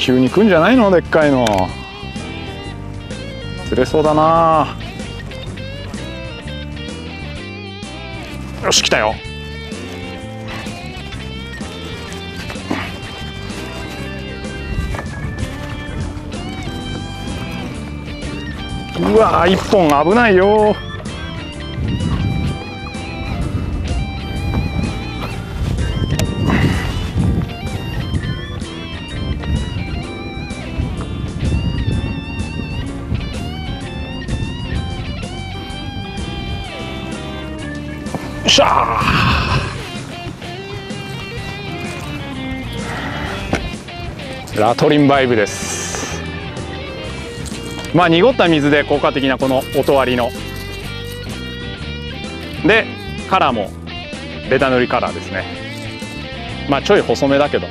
急に来んじゃないの？でっかいの。釣れそうだな。よし来たよ。うわ一本危ないよ。しゃラトリンバイブです。まあ濁った水で効果的なこの音割りの。でカラーもベタ塗りカラーですね。まあちょい細めだけど。